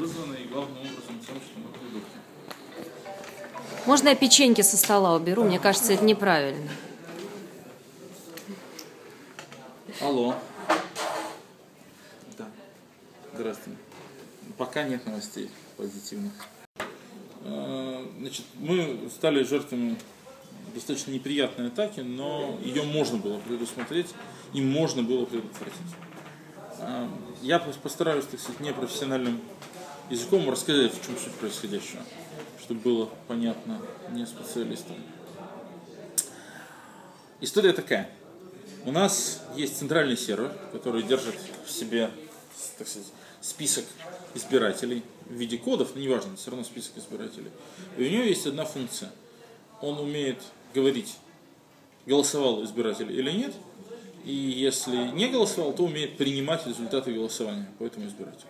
вызванные главным образом тем, что мы продукты. Можно я печеньки со стола уберу? Мне кажется, это неправильно. Алло. Да. Здравствуйте. Пока нет новостей позитивных. Э, Значит, мы стали жертвами достаточно неприятной атаки, но ее можно было предусмотреть и можно было предотвратить. Э, Я пос- постараюсь, так сказать, непрофессиональным языком рассказать, в чем суть происходящего, чтобы было понятно не специалистам. История такая. У нас есть центральный сервер, который держит в себе, так сказать, список избирателей в виде кодов, но неважно, все равно список избирателей. И у него есть одна функция. Он умеет говорить, голосовал избиратель или нет, и если не голосовал, то умеет принимать результаты голосования по этому избирателю.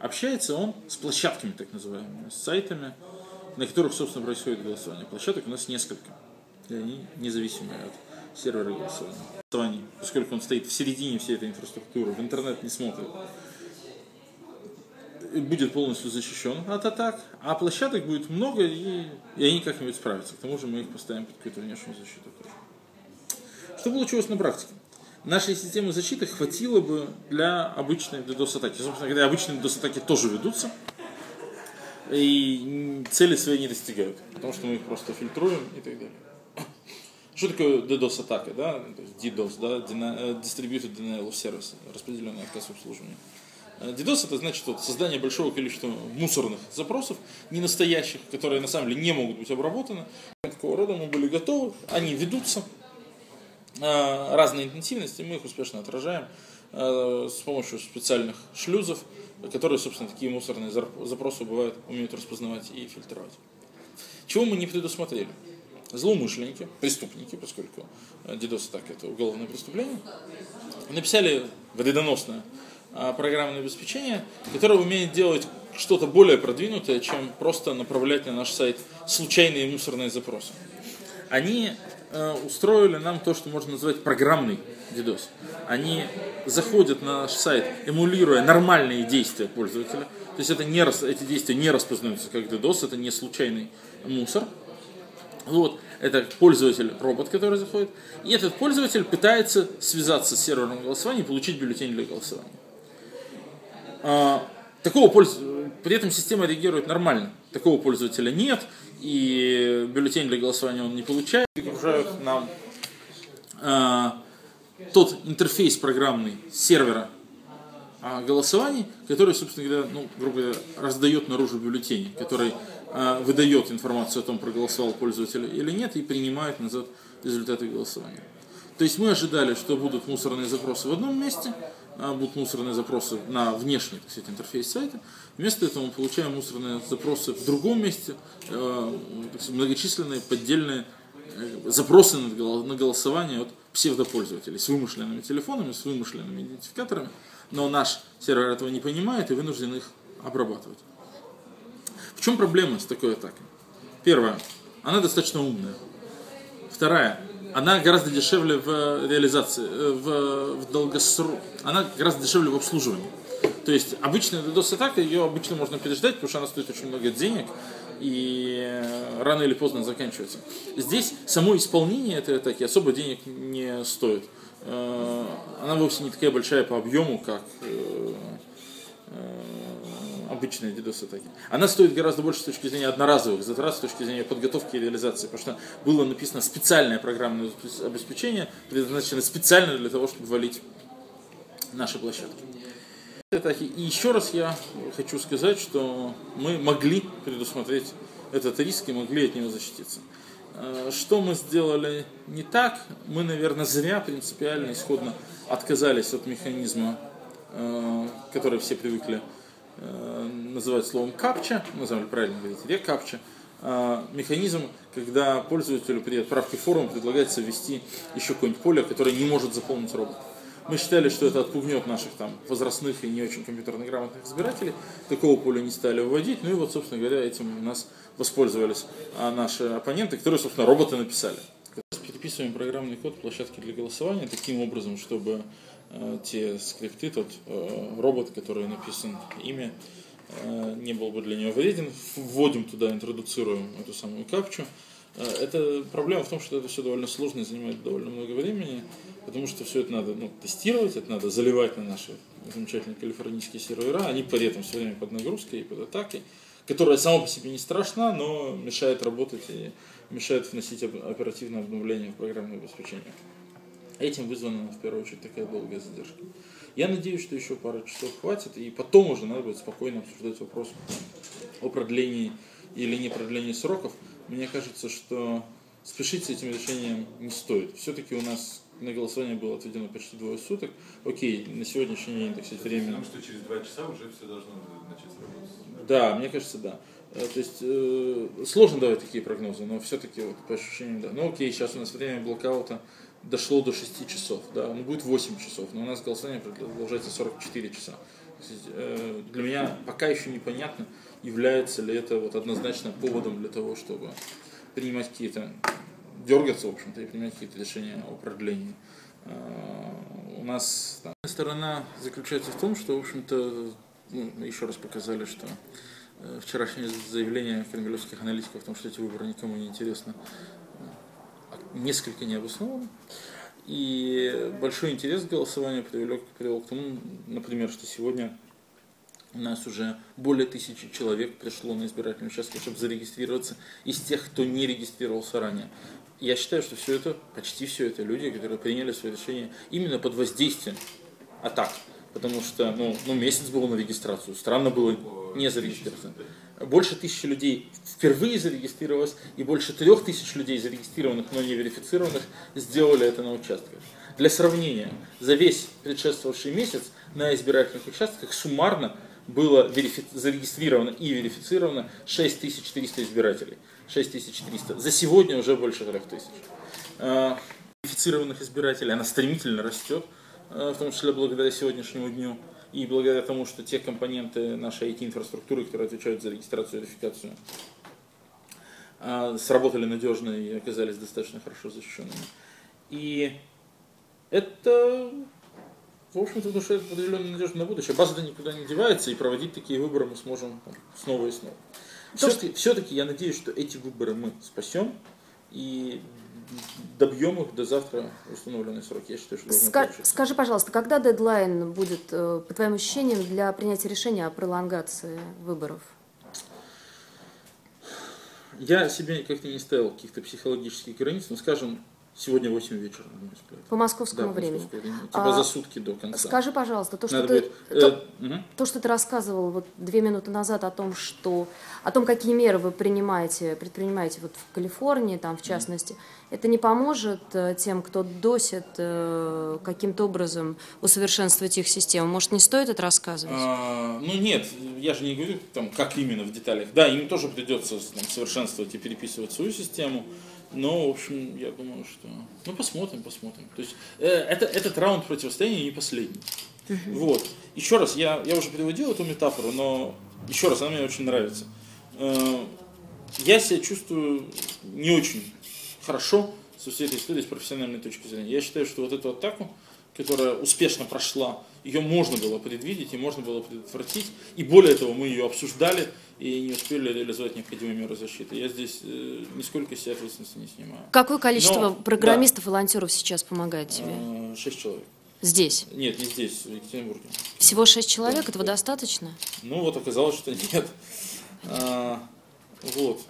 Общается он с площадками, так называемыми, с сайтами, на которых, собственно, происходит голосование. Площадок у нас несколько, и они независимые от сервера голосования. Поскольку он стоит в середине всей этой инфраструктуры, в интернет не смотрит, будет полностью защищен от атак, а площадок будет много, и, и они как-нибудь справятся. К тому же мы их поставим под какую-то внешнюю защиту тоже. Что получилось на практике? Нашей системы защиты хватило бы для обычной DDoS-атаки. Собственно говоря, обычные DDoS-атаки тоже ведутся, и цели свои не достигают, потому что мы их просто фильтруем и так далее. Что такое DDoS-атака, да? DDoS, да? Э, Distributed Denial of Service, распределенный отказ в обслуживании. Э, DDoS это значит вот, создание большого количества мусорных запросов, не настоящих, которые на самом деле не могут быть обработаны. Такого рода мы были готовы, они ведутся, разной интенсивности, мы их успешно отражаем э, с помощью специальных шлюзов, которые, собственно, такие мусорные запросы бывают, умеют распознавать и фильтровать. Чего мы не предусмотрели? Злоумышленники, преступники, поскольку э, DDoS так это уголовное преступление, написали вредоносное программное обеспечение, которое умеет делать что-то более продвинутое, чем просто направлять на наш сайт случайные мусорные запросы. Они э, устроили нам то, что можно назвать программный DDoS. Они заходят на наш сайт, эмулируя нормальные действия пользователя. То есть это не, эти действия не распознаются как DDoS, это не случайный мусор. Вот, это пользователь, робот, который заходит. И этот пользователь пытается связаться с сервером голосования и получить бюллетень для голосования. А, такого польз... При этом система реагирует нормально. Такого пользователя нет, и бюллетень для голосования он не получает. Загружают нам а, тот интерфейс программный сервера а, голосований, который, собственно говоря, ну, грубо говоря, раздает наружу бюллетени, который а, выдает информацию о том, проголосовал пользователь или нет, и принимает назад результаты голосования. То есть мы ожидали, что будут мусорные запросы в одном месте, будут мусорные запросы на внешний так сказать, интерфейс сайта. Вместо этого мы получаем мусорные запросы в другом месте, э, многочисленные поддельные э, запросы на голосование от псевдопользователей с вымышленными телефонами, с вымышленными идентификаторами, но наш сервер этого не понимает и вынужден их обрабатывать. В чем проблема с такой атакой? Первое, она достаточно умная. Вторая, она гораздо дешевле в реализации, э, в, в долгосрок, она гораздо дешевле в обслуживании. То есть обычная DDoS-атака, ее обычно можно переждать, потому что она стоит очень много денег и э, рано или поздно заканчивается. Здесь само исполнение этой атаки особо денег не стоит. Э, Она вовсе не такая большая по объему, как э, э, обычные DDoS атаки. Она стоит гораздо больше с точки зрения одноразовых затрат, с точки зрения подготовки и реализации, потому что было написано специальное программное обеспечение, предназначенное специально для того, чтобы валить наши площадки. И еще раз я хочу сказать, что мы могли предусмотреть этот риск и могли от него защититься. Э, Что мы сделали не так? Мы, наверное, зря принципиально исходно отказались от механизма, э, который все привыкли э, называть словом капча, на самом деле правильно говорить, рекапча, э, механизм, когда пользователю при отправке форума предлагается ввести еще какое-нибудь поле, которое не может заполнить робот. Мы считали, что это отпугнет наших там возрастных и не очень компьютерно грамотных избирателей. Такого поля не стали выводить. Ну и вот, собственно говоря, этим у нас воспользовались а, наши оппоненты, которые, собственно, роботы написали. Переписываем программный код площадки для голосования таким образом, чтобы те скрипты, тот э, робот, который написан имя, э, не был бы для нее вреден. Вводим туда, интродуцируем эту самую капчу. Э, это проблема в том, что это все довольно сложно и занимает довольно много времени, потому что все это надо ну, тестировать, это надо заливать на наши замечательные калифорнийские сервера, они при этом все время под нагрузкой и под атакой, которая сама по себе не страшна, но мешает работать и мешает вносить оперативное обновление в программное обеспечение. Этим вызвана в первую очередь такая долгая задержка. Я надеюсь, что еще пару часов хватит, и потом уже надо будет спокойно обсуждать вопрос о продлении или не продлении сроков. Мне кажется, что спешить с этим решением не стоит. Все-таки у нас на голосование было отведено почти двое суток. Окей, на сегодняшний день, так сказать, время... Потому что через два часа уже все должно начать работать. Да, мне кажется, да. Э, то есть э, сложно давать такие прогнозы, но все-таки вот, по ощущениям, да. Ну окей, сейчас у нас время блокаута дошло до 6 часов, да, он будет 8 часов, но у нас голосование продолжается 44 часа. Э, для меня пока еще непонятно, является ли это вот однозначно поводом для того, чтобы принимать какие-то, дергаться, в общем-то, и принимать какие-то решения о продлении. Э, у нас там, сторона заключается в том, что, в общем-то, ну, еще раз показали, что э, вчерашнее заявление кремлевских аналитиков о том, что эти выборы никому не интересны, несколько необоснованно. И большой интерес к голосованию привел, привел к тому, например, что сегодня у нас уже более тысячи человек пришло на избирательный участок, чтобы зарегистрироваться из тех, кто не регистрировался ранее. Я считаю, что все это, почти все это люди, которые приняли свое решение именно под воздействием атак. Потому что ну, ну, месяц был на регистрацию, странно было не зарегистрироваться больше тысячи людей впервые зарегистрировалось, и больше трех тысяч людей зарегистрированных, но не верифицированных, сделали это на участках. Для сравнения, за весь предшествовавший месяц на избирательных участках суммарно было верифи... зарегистрировано и верифицировано 6300 избирателей. 6300. За сегодня уже больше 3000. А, верифицированных избирателей, она стремительно растет, а, в том числе благодаря сегодняшнему дню. И благодаря тому, что те компоненты нашей IT-инфраструктуры, которые отвечают за регистрацию и верификацию, а, сработали надежно и оказались достаточно хорошо защищенными. И это, в общем-то, внушает определенную надежду на будущее. База-то никуда не девается, и проводить такие выборы мы сможем снова и снова. Все-таки, все-таки я надеюсь, что эти выборы мы спасем, и добьем их до завтра установленный срок. Я считаю, что Ска- Скажи, пожалуйста, когда дедлайн будет, э, по твоим ощущениям, для принятия решения о пролонгации выборов? Я себе как-то не ставил каких-то психологических границ, но, скажем, Сегодня 8 вечера, на мой взгляд. По московскому да, времени. времени. Типа а, за сутки до конца. Скажи, пожалуйста, то, что, ты, будет, то, э, угу. то, что ты рассказывал вот две минуты назад о том, что о том, какие меры вы принимаете, предпринимаете вот в Калифорнии, там в частности, угу. это не поможет э, тем, кто досит э, каким-то образом усовершенствовать их систему? Может, не стоит это рассказывать? А, ну нет, я же не говорю, там, как именно в деталях. Да, им тоже придется там, совершенствовать и переписывать свою систему. Но, в общем, я думаю, что... Ну, посмотрим, посмотрим. То есть, э, это, этот раунд противостояния не последний. Uh-huh. Вот. Еще раз, я, я уже приводил эту метафору, но еще раз, она мне очень нравится. Э, я себя чувствую не очень хорошо со всей этой историей с профессиональной точки зрения. Я считаю, что вот эту атаку, которая успешно прошла, ее можно было предвидеть и можно было предотвратить. И более того, мы ее обсуждали и не успели реализовать необходимые меры защиты. Я здесь э, нисколько себе ответственности не снимаю. Какое количество Но, программистов, да, волонтеров сейчас помогает тебе? Э, шесть человек. Здесь? Нет, не здесь, в Екатеринбурге. Всего шесть человек? Да, Этого да. достаточно? Ну вот оказалось, что нет. А, вот.